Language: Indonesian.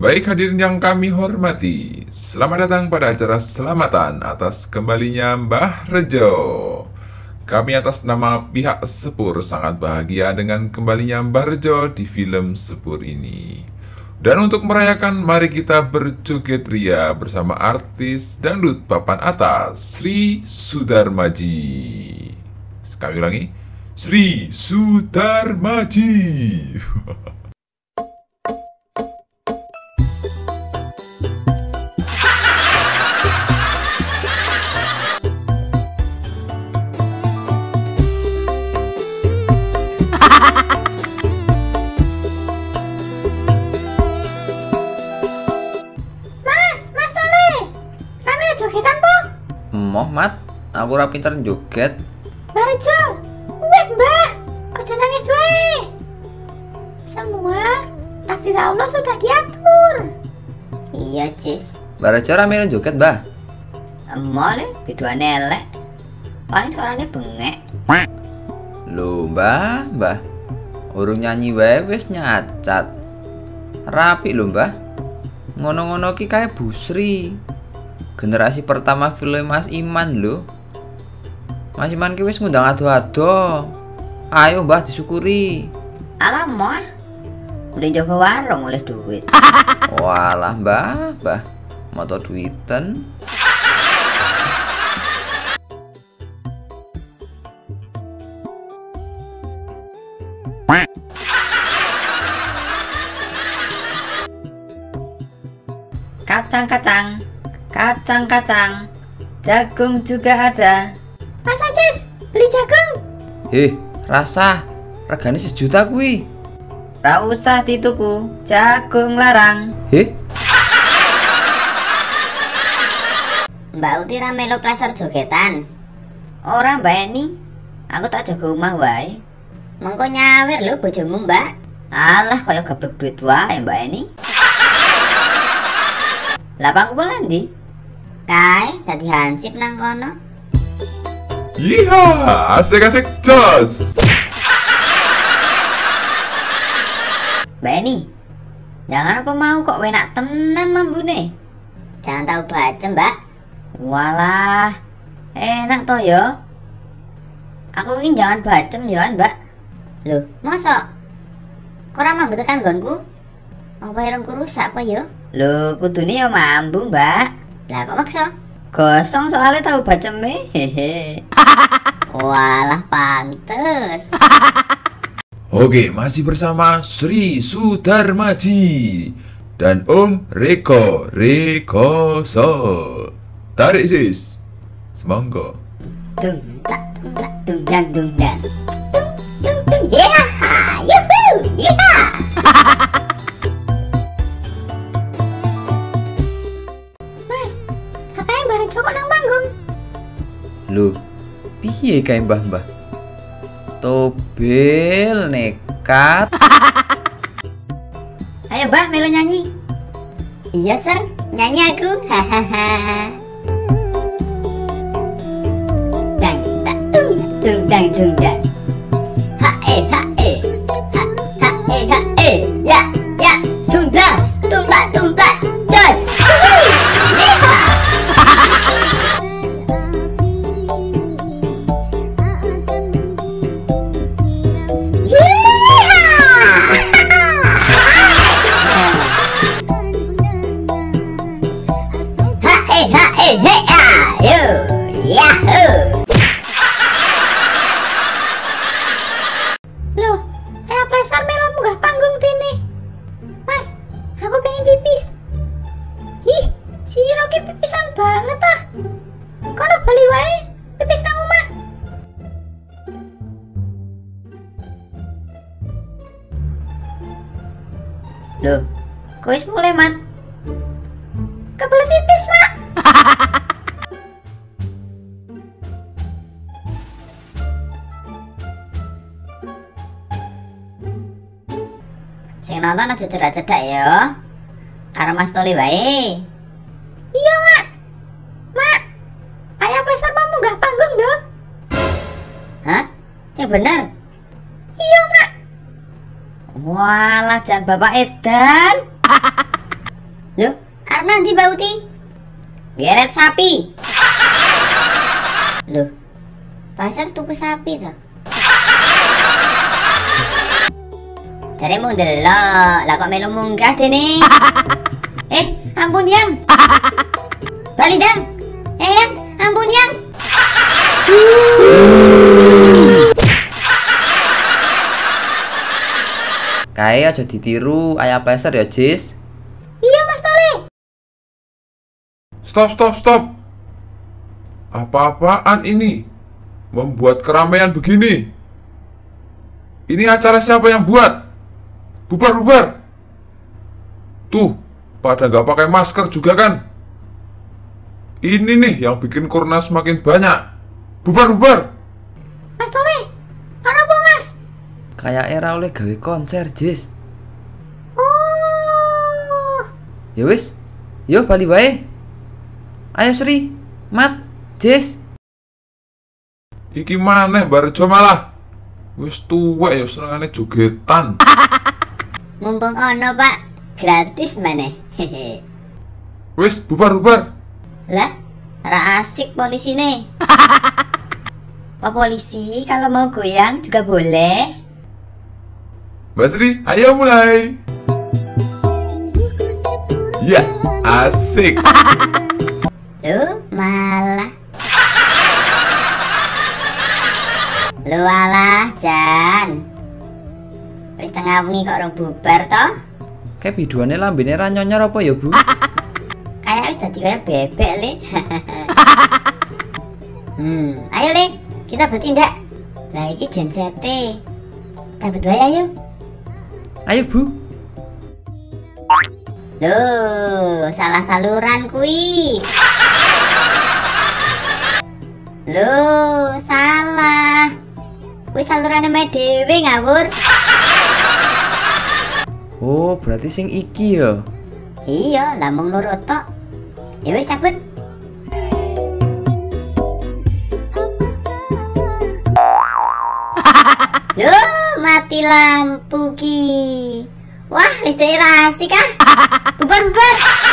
Baik hadirin yang kami hormati, selamat datang pada acara selamatan atas kembalinya Mbah Rejo. Kami atas nama pihak Sepur sangat bahagia dengan kembalinya Mbah Rejo di film Sepur ini. Dan untuk merayakan, mari kita berjoget ria bersama artis dangdut papan atas, Sri Sudarmaji. Sekali ulangi, Sri Sudarmaji. Moh mat, aku ora pinter joget. Barjo. Wes, Mbah. Aja nangis wae. Semua takdir Allah sudah diatur. Iya, Cis. Barajo ora melu joget, Mbah. Emole biduane elek. Paling suaranya bengek. Lho, Mbah, Mbah. Urung nyanyi wae wis nyacat. Rapi lho, Mbah. Ngono-ngono ki kae Busri. Generasi pertama film Mas Iman lho. Mas Iman ki wis ngundang ado-ado. Ayo, Mbah disyukuri. Alah, moh. Udah jaga warung oleh duit. Walah, Mbah, Mbah. Moto duiten. Kacang-kacang. Kacang-kacang. Jagung juga ada. Mas Acis, beli jagung. Heh, rasa regane sejuta kuwi. Ra usah dituku. Jagung larang. Heh, Mbak Uti ra melu plaser jogetan. Ora Mbak Eni. Aku tak jaga omah wae. Mengko nyawer lho bojomu, Mbak. Alah kaya gablek duit wae Mbak Eni. Lah pangku ndi? Kae dadi hansip nang kono. Yiha, asik-asik jos. Mbak Eni. Jangan apa mau kok enak tenan mambune. Jangan tahu baca, Mbak. Walah. Enak toh ya. Aku ingin jangan bacem ya, Mbak. Loh, ora mambu tekan gonku? Apa irungku rusak apa ya? Loh, kudune ya mambu, Mbak. Lah kok maksa? Gosong soalnya tahu baceme. Hehe. Walah, pantes. Oke, masih bersama Sri Sudarmaji dan Om Reko Rekoso. Tarik sis. Semangka. Dung tak dung tak dung dan dung dan. Dung dung dung yeah, yuhu, yeah. Lho. Piye kae Mbah-mbah? Tobil nekat. Ayo Mbah melu nyanyi. Iya sir, nyanyi aku. Hahaha. Dang tak dung dung dang dung dang. Eh eh he ah. Yo. Yahoo. Loh, kayak pleser melo munggah panggung tini. Mas, aku pengen pipis. Ih, si Rocky pipisan banget ah. Kono bali wae, pipis nang omah. Loh, kok wis mulai mat? Kebelet pipis, Mak. Nonton aja cedak-cedak ya. Karo Mas Toli wae. Iya, Mak. Mak, ayah pleser mau munggah panggung doh. Hah? Sing bener? Iya, Mak. Walah jan Bapak Edan. Loh, arep nanti Mbak Uti? Geret sapi. Loh, pasar tuku sapi toh. Cari mau delok, lah kok melu munggah dene. eh, ampun yang. Balik dang. Eh yang, ampun yang. Kae aja ditiru ayah pleser ya, Jis. Iya Mas Tole. Stop, stop, stop. Apa-apaan ini? Membuat keramaian begini. Ini acara siapa yang buat? Bubar, bubar. Tuh, pada nggak pakai masker juga kan? Ini nih yang bikin corona semakin banyak. Bubar, bubar. Mas Tole. Ana apa Mas? Kayak era oleh gawe konser, Jis. Oh. Ya wis. Yo bali wae. Ayo Sri, Mat, Jis. Iki maneh Barjo malah. Wis tuwek ya senengane jogetan. Mumpung ono, Pak. Gratis maneh. Hehe. Wis bubar, bubar. Lah, ra asik polisi nih. Pak polisi, kalau mau goyang juga boleh. Mbak Sri, ayo mulai. Ya, asik. Lu malah. Lu alah, Jan. Wis tengah wengi kok rong bubar toh? Kayak biduane lambene ra nyonyor apa ya, Bu? Kayak wis dadi kayak bebek, Le. hmm, ayo, Le. Kita bertindak. Lah iki jen sete. Cabut wae ayo. Ayo, Bu. Loh, salah saluran kui. Loh, salah. Kui salurane dhewe ngawur. Oh, berarti sing iki ya. Iya, lambung loro tok. Ya wis cabut. Loh, mati lampu ki. Wah, listrik rasik ah. Bubar bubar.